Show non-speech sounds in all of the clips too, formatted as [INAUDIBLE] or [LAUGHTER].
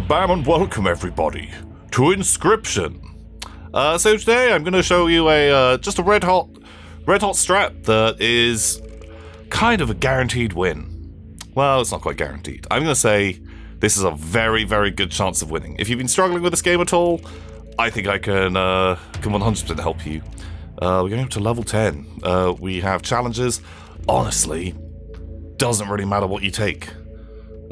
Bam and welcome everybody to Inscryption. Uh, so today I'm going to show you a uh, just a red hot, red hot strat that is kind of a guaranteed win. Well, it's not quite guaranteed. I'm going to say this is a very, very good chance of winning. If you've been struggling with this game at all, I think I can uh, can 100% help you. Uh, we're going up to level 10. Uh, we have challenges. Honestly, doesn't really matter what you take.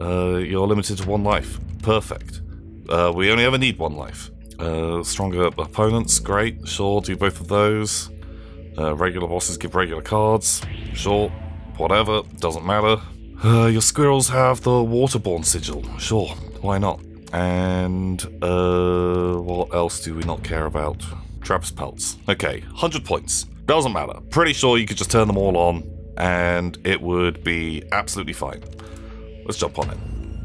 Uh, you're limited to one life. Perfect. Uh, we only ever need one life. Uh, stronger opponents, great. Sure, do both of those. Uh, regular bosses give regular cards. Sure, whatever, doesn't matter. Uh, your squirrels have the waterborne sigil. Sure, why not? And uh, what else do we not care about? Traps pelts. Okay, 100 points. Doesn't matter. Pretty sure you could just turn them all on and it would be absolutely fine. Let's jump on it.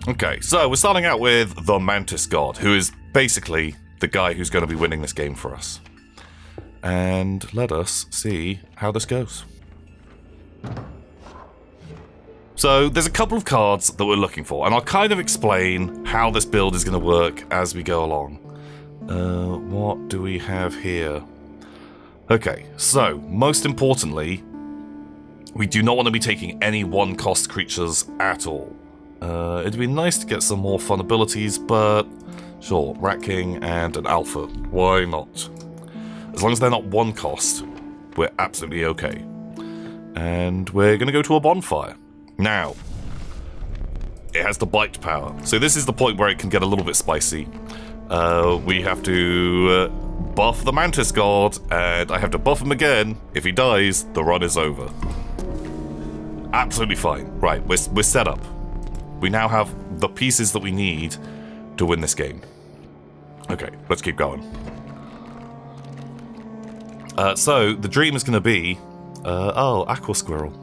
Okay, so we're starting out with the Mantis God, who is basically the guy who's going to be winning this game for us. And let us see how this goes. So there's a couple of cards that we're looking for, and I'll kind of explain how this build is going to work as we go along. Uh, what do we have here? Okay, so most importantly, we do not want to be taking any one-cost creatures at all. Uh, it'd be nice to get some more fun abilities, but sure, Rat King and an Alpha, why not? As long as they're not one cost, we're absolutely okay. And we're going to go to a bonfire. Now, it has the bite power, so this is the point where it can get a little bit spicy. Uh, we have to uh, buff the Mantis God, and I have to buff him again. If he dies, the run is over. Absolutely fine. Right, we're, we're set up. We now have the pieces that we need to win this game. Okay, let's keep going. Uh, so, the dream is going to be... Uh, oh, Aqua Squirrel.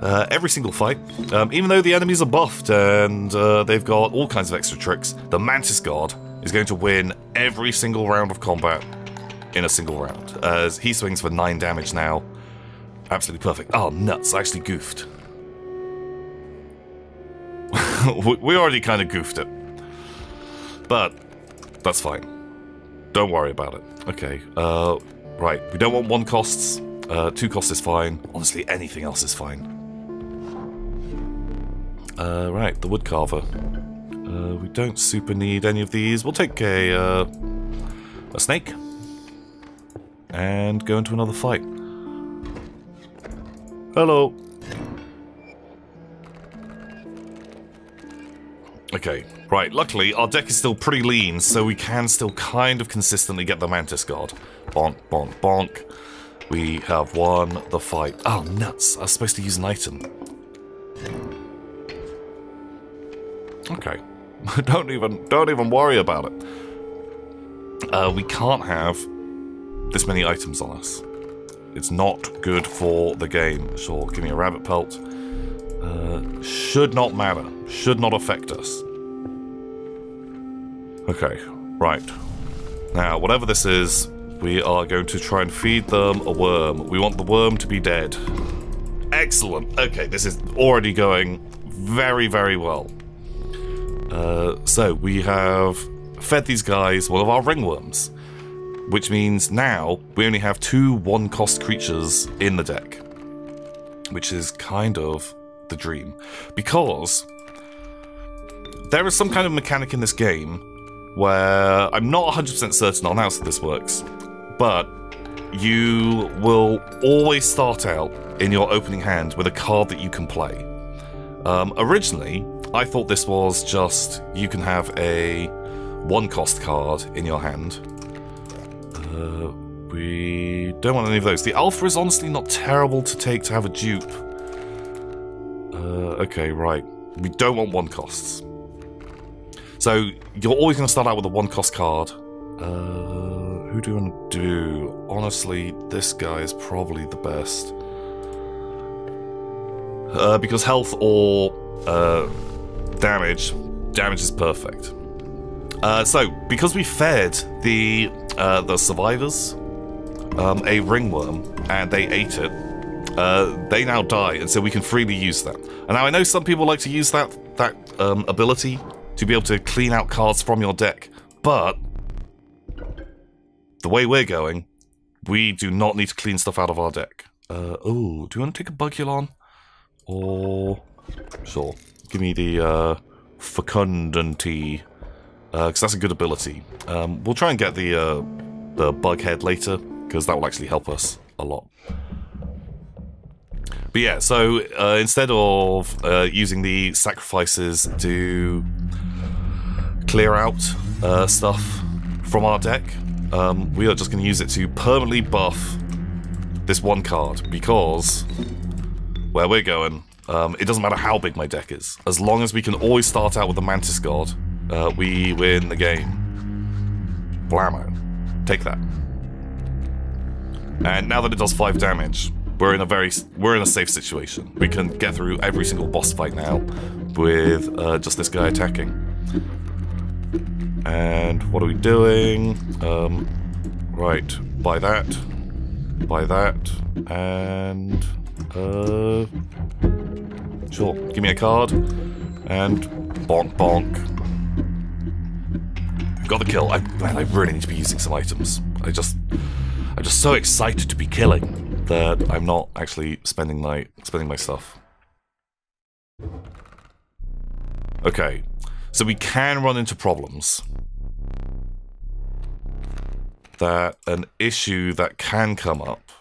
Uh, every single fight, um, even though the enemies are buffed and uh, they've got all kinds of extra tricks, the Mantis God is going to win every single round of combat in a single round. As he swings for 9 damage now. Absolutely perfect. Oh, nuts. I actually goofed. [LAUGHS] we already kind of goofed it. But that's fine. Don't worry about it. Okay, uh, right. We don't want one costs. Uh, two costs is fine. Honestly, anything else is fine. Uh, right, the wood carver. Uh, we don't super need any of these. We'll take a, uh, a snake. And go into another fight. Hello. Okay, right. Luckily, our deck is still pretty lean, so we can still kind of consistently get the Mantis God. Bonk, bonk, bonk. We have won the fight. Oh, nuts. I was supposed to use an item. Okay. [LAUGHS] don't even don't even worry about it. Uh, we can't have this many items on us. It's not good for the game. Sure, give me a rabbit pelt. Should not matter. Should not affect us. Okay, right. Now, whatever this is, we are going to try and feed them a worm. We want the worm to be dead. Excellent. Okay, this is already going very, very well. Uh, so, we have fed these guys one of our ringworms which means now we only have two one-cost creatures in the deck, which is kind of the dream. Because there is some kind of mechanic in this game where I'm not 100% certain on how this works, but you will always start out in your opening hand with a card that you can play. Um, originally, I thought this was just you can have a one cost card in your hand uh, we don't want any of those. The Alpha is honestly not terrible to take to have a dupe. Uh, okay, right. We don't want one costs. So you're always going to start out with a one cost card. Uh, who do you want to do? Honestly, this guy is probably the best. Uh, because health or uh, damage, damage is perfect. Uh, so, because we fed the uh, the survivors um, a ringworm and they ate it, uh, they now die, and so we can freely use that. And now I know some people like to use that that um, ability to be able to clean out cards from your deck. But the way we're going, we do not need to clean stuff out of our deck. Uh, oh, do you want to take a Bugulon? Or... Sure. Give me the uh, Fecundity, because uh, that's a good ability. Um, we'll try and get the, uh, the Bughead later, because that will actually help us a lot. But yeah, so uh, instead of uh, using the sacrifices to clear out uh, stuff from our deck, um, we are just going to use it to permanently buff this one card because where we're going, um, it doesn't matter how big my deck is. As long as we can always start out with the Mantis God, uh, we win the game. Blammo. Take that. And now that it does 5 damage, we're in a very we're in a safe situation. We can get through every single boss fight now with uh, just this guy attacking. And what are we doing? Um, right, buy that, buy that, and uh, sure, give me a card, and bonk bonk. Got the kill. I, man, I really need to be using some items. I just, I'm just so excited to be killing that I'm not actually spending my spending my stuff. Okay, so we can run into problems. That an issue that can come up.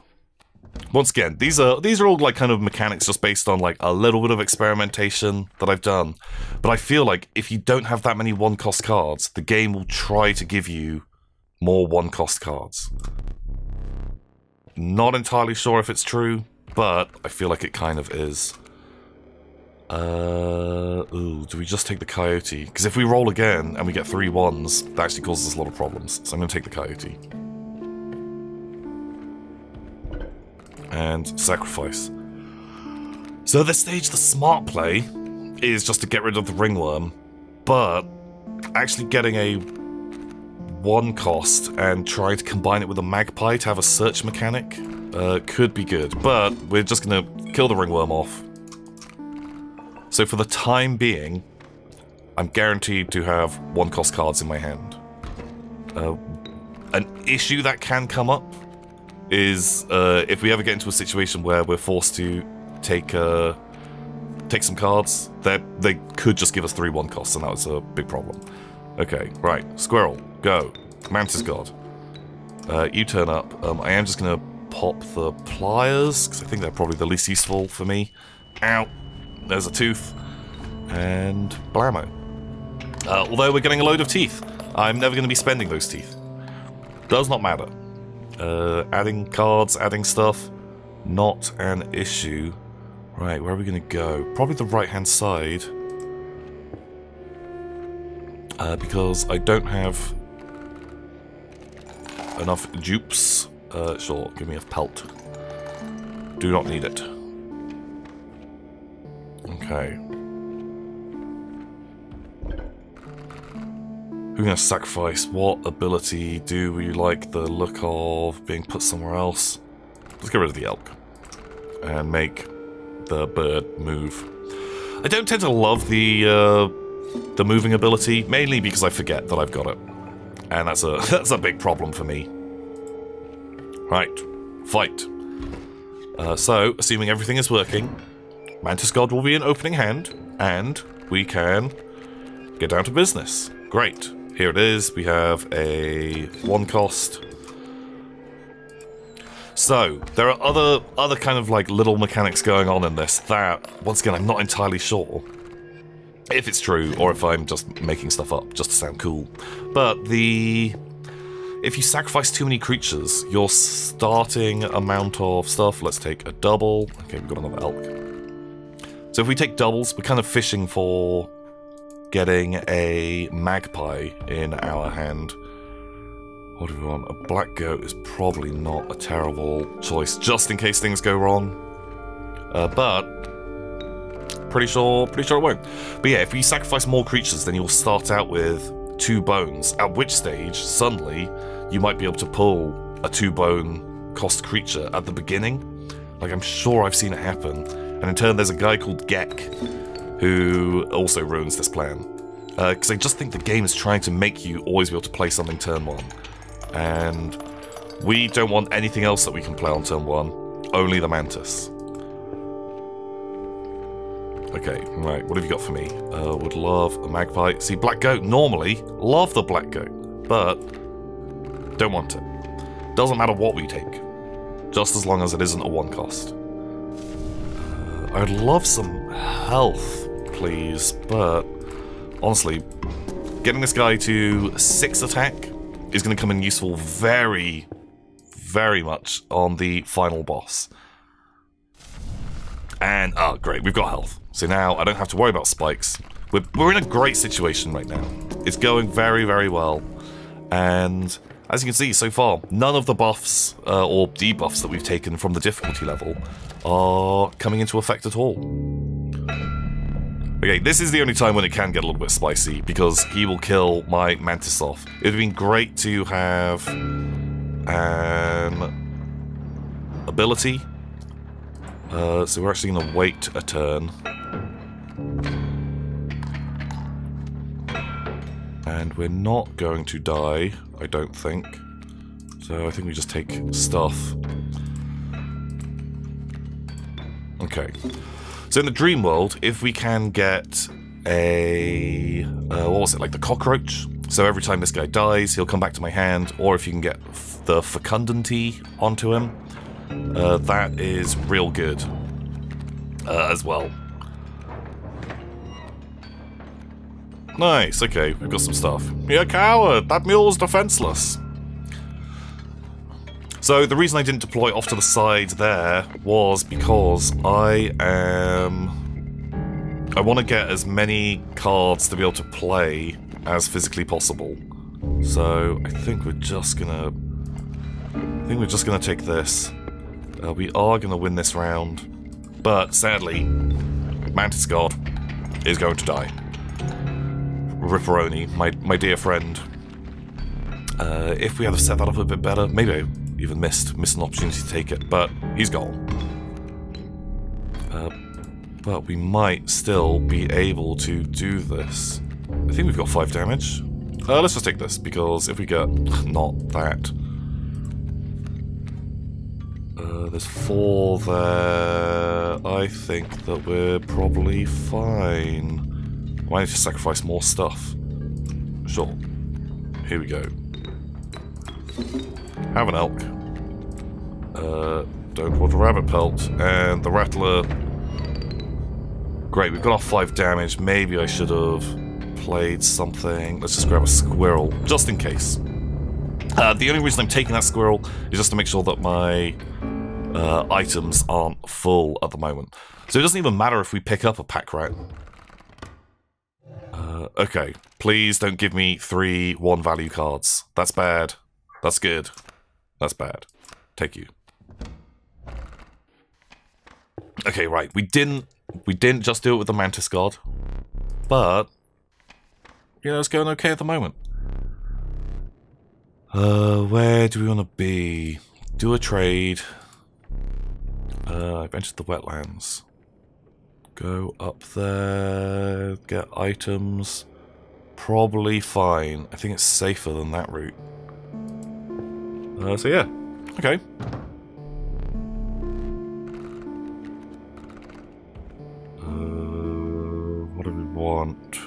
Once again, these are these are all like kind of mechanics just based on like a little bit of experimentation that I've done. But I feel like if you don't have that many one cost cards, the game will try to give you more one cost cards. Not entirely sure if it's true, but I feel like it kind of is. Uh, ooh, do we just take the coyote? Because if we roll again and we get three ones, that actually causes us a lot of problems. So I'm going to take the coyote. And sacrifice. So at this stage, the smart play is just to get rid of the ringworm, but actually getting a one cost and try to combine it with a magpie to have a search mechanic uh, could be good, but we're just to kill the ringworm off. So for the time being, I'm guaranteed to have one cost cards in my hand. Uh, an issue that can come up is uh, if we ever get into a situation where we're forced to take uh, take some cards, that they could just give us three one costs, and that was a big problem. Okay, right, squirrel. Go. Mantis God. Uh, you turn up. Um, I am just going to pop the pliers, because I think they're probably the least useful for me. Ow. There's a tooth. And blammo. Uh, although we're getting a load of teeth. I'm never going to be spending those teeth. Does not matter. Uh, adding cards, adding stuff, not an issue. Right, where are we going to go? Probably the right-hand side. Uh, because I don't have enough dupes. Uh, sure, give me a pelt. Do not need it. Okay. Who gonna sacrifice? What ability do we like the look of being put somewhere else? Let's get rid of the elk. And make the bird move. I don't tend to love the uh, the moving ability, mainly because I forget that I've got it. And that's a [LAUGHS] that's a big problem for me. Right, fight. Uh, so, assuming everything is working, Mantis God will be an opening hand, and we can get down to business. Great. Here it is. We have a one cost. So, there are other other kind of like little mechanics going on in this that, once again, I'm not entirely sure if it's true or if I'm just making stuff up just to sound cool. But the... If you sacrifice too many creatures, your starting amount of stuff, let's take a double. Okay, we've got another elk. So if we take doubles, we're kind of fishing for getting a magpie in our hand. What do we want? A black goat is probably not a terrible choice, just in case things go wrong. Uh, but Pretty sure, pretty sure it won't. But yeah, if you sacrifice more creatures, then you'll start out with two bones. At which stage, suddenly, you might be able to pull a two bone cost creature at the beginning. Like I'm sure I've seen it happen. And in turn, there's a guy called Geck who also ruins this plan. Uh, because I just think the game is trying to make you always be able to play something turn one. And we don't want anything else that we can play on turn one, only the Mantis. Okay, right, what have you got for me? Uh, would love a magpie. See, Black Goat, normally, love the Black Goat, but don't want it. Doesn't matter what we take, just as long as it isn't a one cost. Uh, I'd love some health, please, but honestly, getting this guy to 6 attack is going to come in useful very, very much on the final boss. And, oh great, we've got health. So now I don't have to worry about spikes. We're, we're in a great situation right now. It's going very, very well. And as you can see so far, none of the buffs uh, or debuffs that we've taken from the difficulty level are coming into effect at all. Okay, this is the only time when it can get a little bit spicy, because he will kill my Mantis off. It would have been great to have an ability. Uh, so we're actually going to wait a turn. And we're not going to die, I don't think. So I think we just take stuff. Okay. So in the dream world, if we can get a... Uh, what was it, like the cockroach? So every time this guy dies, he'll come back to my hand, or if you can get the fecundity onto him, uh, that is real good uh, as well. Nice, okay, we've got some stuff. You're a coward! That mule's defenseless! So the reason I didn't deploy off to the side there was because I am... I want to get as many cards to be able to play as physically possible. So I think we're just gonna... I think we're just gonna take this. Uh, we are gonna win this round. But sadly, Mantis God is going to die. Ripperoni, my, my dear friend. Uh, if we had set that up a bit better, maybe I even missed, missed an opportunity to take it, but he's gone. Uh, but we might still be able to do this. I think we've got 5 damage. Uh, let's just take this, because if we get [LAUGHS] not that... There's 4 there... I think that we're probably fine. I need to sacrifice more stuff. Sure. Here we go. Have an elk. Uh, don't want a rabbit pelt. And the rattler... Great, we've got off 5 damage. Maybe I should have played something. Let's just grab a squirrel, just in case. Uh, the only reason I'm taking that squirrel is just to make sure that my uh, items aren't full at the moment. So it doesn't even matter if we pick up a pack rat. Uh, okay, please don't give me three one value cards. That's bad. That's good. That's bad. Take you. Okay, right. We didn't we didn't just do it with the Mantis God, but you know it's going okay at the moment. Uh, where do we want to be? Do a trade. Uh, I've entered the wetlands. Go up there, get items. Probably fine. I think it's safer than that route. Uh, so yeah, okay. Uh, what do we want?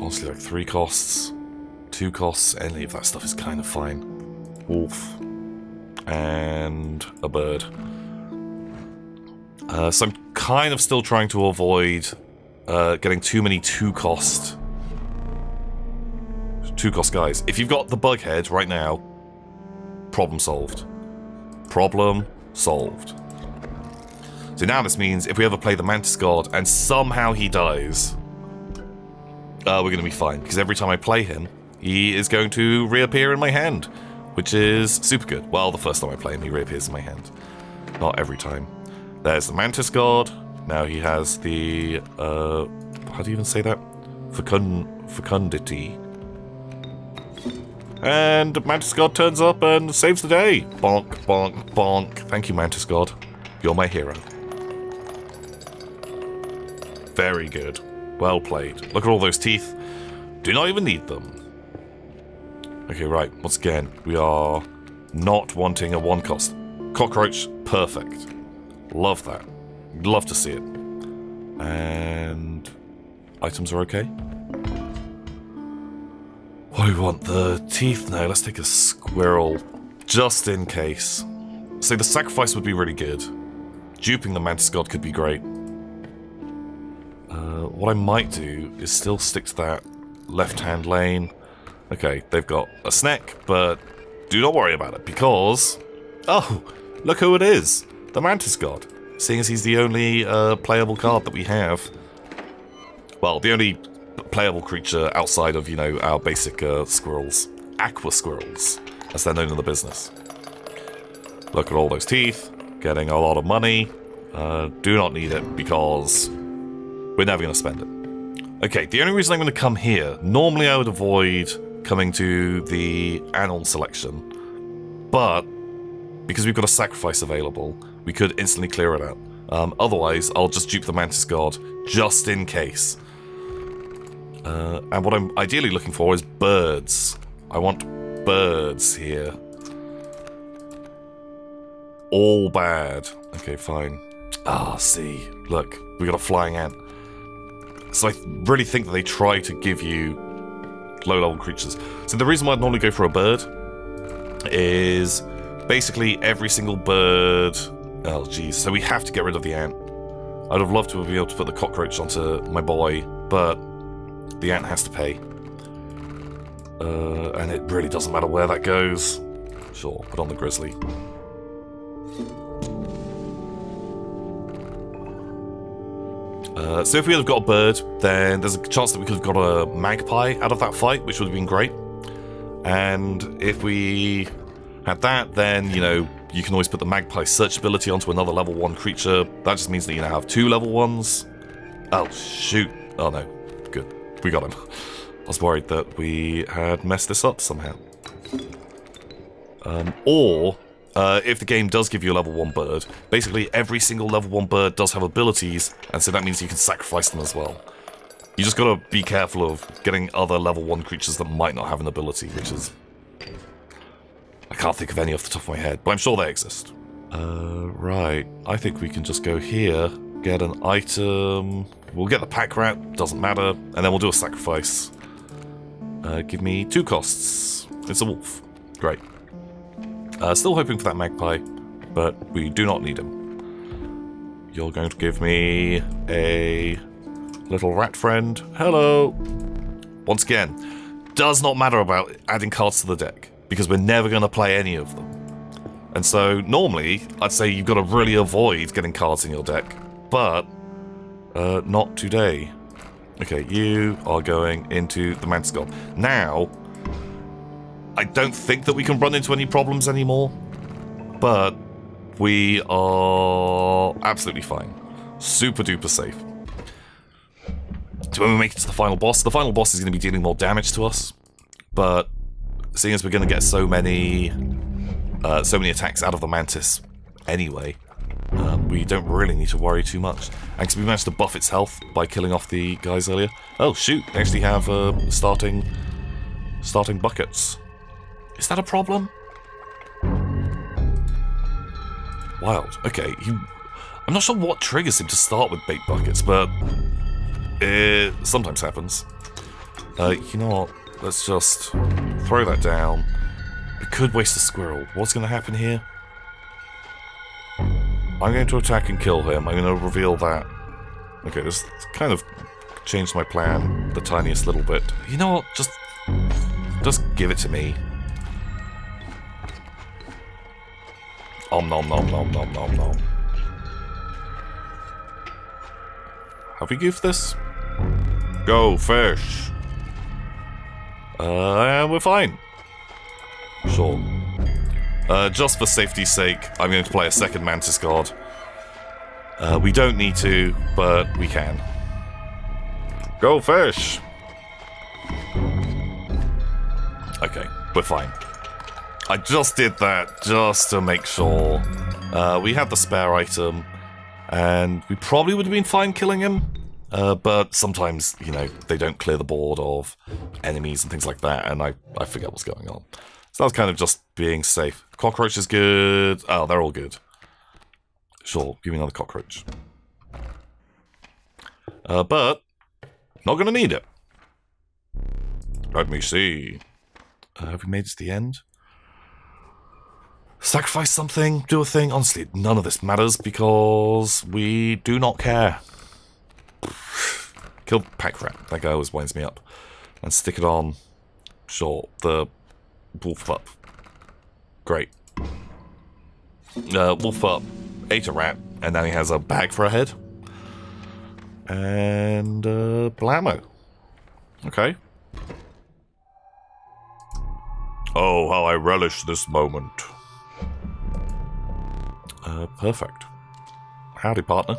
Honestly, like three costs, two costs, any of that stuff is kind of fine. Wolf. And a bird. Uh, so I'm kind of still trying to avoid uh, getting too many two-cost two-cost guys. If you've got the bughead right now, problem solved. Problem solved. So now this means if we ever play the Mantis God and somehow he dies, uh, we're going to be fine. Because every time I play him, he is going to reappear in my hand, which is super good. Well, the first time I play him, he reappears in my hand. Not every time. There's the Mantis God. Now he has the, uh, how do you even say that? Fecund fecundity. And Mantis God turns up and saves the day. Bonk, bonk, bonk. Thank you, Mantis God. You're my hero. Very good. Well played. Look at all those teeth. Do not even need them. Okay, right. Once again, we are not wanting a one cost. Cockroach, perfect. Love that. Love to see it. And items are okay. What do we want? The teeth? No, let's take a squirrel. Just in case. So the sacrifice would be really good. Duping the Mantis God could be great. Uh, what I might do is still stick to that left-hand lane. Okay, they've got a snack, but do not worry about it, because... Oh, look who it is! The Mantis God. Seeing as he's the only uh, playable card that we have. Well, the only playable creature outside of, you know, our basic uh, squirrels. Aqua squirrels, as they're known in the business. Look at all those teeth, getting a lot of money. Uh, do not need it because we're never going to spend it. Okay, the only reason I'm going to come here, normally I would avoid coming to the animal selection, but because we've got a sacrifice available, we could instantly clear it out. Um, otherwise, I'll just dupe the Mantis God, just in case. Uh, and what I'm ideally looking for is birds. I want birds here. All bad. Okay, fine. Ah, see. Look, we got a flying ant. So I really think that they try to give you low-level creatures. So the reason why I'd normally go for a bird is basically every single bird... Oh, geez. So we have to get rid of the ant. I'd have loved to been able to put the cockroach onto my boy, but the ant has to pay. Uh, and it really doesn't matter where that goes. Sure, put on the grizzly. Uh, so if we had got a bird, then there's a chance that we could have got a magpie out of that fight, which would have been great. And if we had that, then, you know, you can always put the magpie search ability onto another level 1 creature. That just means that you now have two level 1s. Oh, shoot. Oh, no. Good. We got him. [LAUGHS] I was worried that we had messed this up somehow. Um, or uh, if the game does give you a level 1 bird, basically every single level 1 bird does have abilities, and so that means you can sacrifice them as well. You just gotta be careful of getting other level 1 creatures that might not have an ability, which is... I can't think of any off the top of my head, but I'm sure they exist. Uh, right. I think we can just go here, get an item... We'll get the pack rat, doesn't matter, and then we'll do a sacrifice. Uh, give me two costs. It's a wolf. Great. Uh, still hoping for that magpie, but we do not need him. You're going to give me a little rat friend. Hello! Once again, does not matter about adding cards to the deck, because we're never going to play any of them. And so, normally, I'd say you've got to really avoid getting cards in your deck, but uh, not today. Okay, you are going into the Mantis God. Now, I don't think that we can run into any problems anymore, but we are absolutely fine. Super duper safe. So when we make it to the final boss, the final boss is going to be dealing more damage to us, but seeing as we're going to get so many, uh, so many attacks out of the Mantis anyway, um, we don't really need to worry too much. And because we managed to buff its health by killing off the guys earlier. Oh shoot, they actually have uh, starting, starting buckets. Is that a problem? Wild. Okay, he, I'm not sure what triggers him to start with bait buckets, but it sometimes happens. Uh, you know what? Let's just throw that down. We could waste a squirrel. What's going to happen here? I'm going to attack and kill him. I'm going to reveal that. Okay, this kind of changed my plan the tiniest little bit. You know what? Just, just give it to me. Om nom nom nom nom nom nom. Have we gift this? Go, fish! Uh, and we're fine. Sure. Uh, just for safety's sake, I'm going to play a second Mantis God. Uh, we don't need to, but we can. Go fish! Okay, we're fine. I just did that just to make sure. Uh, we had the spare item, and we probably would have been fine killing him. Uh, but sometimes, you know, they don't clear the board of enemies and things like that, and I, I forget what's going on. So that was kind of just being safe. Cockroach is good. Oh, they're all good. Sure, give me another cockroach. Uh, but, not going to need it. Let me see. Uh, have we made it to the end? Sacrifice something, do a thing. Honestly, none of this matters because we do not care. Kill pack rat. That guy always winds me up. And stick it on. Sure, the wolf up. Great. Uh, wolf up ate a rat, and now he has a bag for a head. And uh, blammo. Okay. Oh, how I relish this moment. Uh, perfect. Howdy, partner.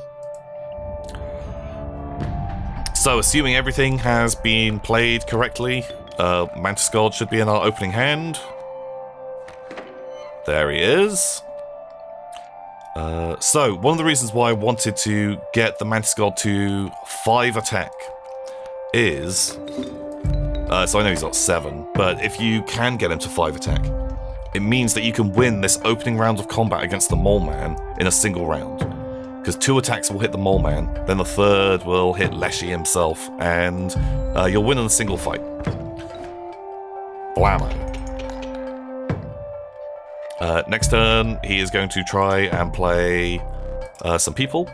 So, assuming everything has been played correctly, uh, Mantis God should be in our opening hand. There he is. Uh, so, one of the reasons why I wanted to get the Mantis God to 5 attack is... Uh, so I know he's got 7, but if you can get him to 5 attack, it means that you can win this opening round of combat against the Mole Man in a single round. Because two attacks will hit the Mole Man, then the third will hit Leshy himself, and uh, you'll win in a single fight. Blammo. Uh, next turn, he is going to try and play uh, some people,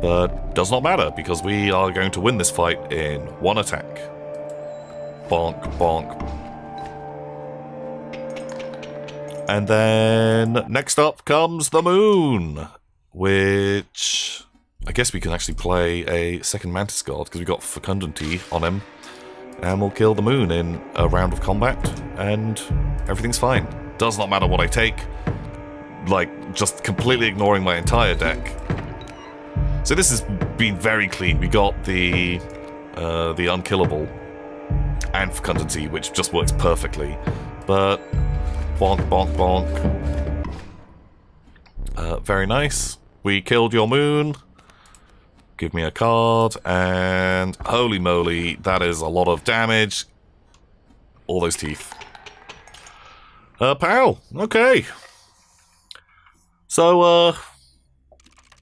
but does not matter because we are going to win this fight in one attack. Bonk, bonk, And then next up comes the moon, which I guess we can actually play a second Mantis God because we've got Fecundity on him. And we'll kill the moon in a round of combat, and everything's fine. Does not matter what I take, like, just completely ignoring my entire deck. So this has been very clean. We got the uh, the unkillable and fecundity, which just works perfectly. But Bonk, bonk, bonk. Uh, very nice. We killed your moon. Give me a card, and holy moly, that is a lot of damage. All those teeth. Uh, pal, okay. So, uh,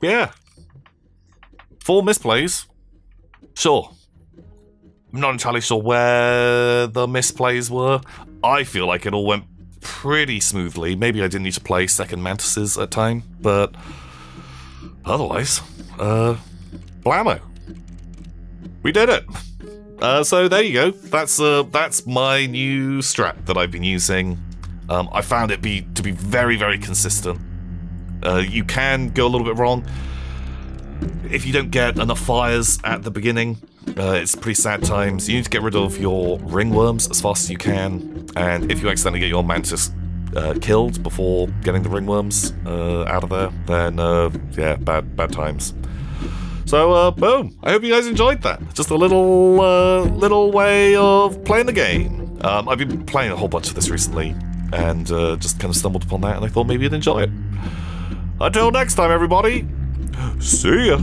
yeah. Four misplays. Sure. I'm not entirely sure where the misplays were. I feel like it all went pretty smoothly. Maybe I didn't need to play second Mantises at time, but otherwise, uh, blammo. We did it. Uh, so there you go. That's uh, that's my new strat that I've been using. Um, I found it be to be very very consistent. Uh, you can go a little bit wrong if you don't get enough fires at the beginning. Uh, it's pretty sad times. You need to get rid of your ringworms as fast as you can, and if you accidentally get your mantis uh, killed before getting the ringworms uh, out of there, then uh, yeah, bad bad times. So uh, boom! I hope you guys enjoyed that. Just a little uh, little way of playing the game. Um, I've been playing a whole bunch of this recently, and just kind of stumbled upon that, and I thought maybe you'd enjoy it. Until next time, everybody. [GASPS] See ya.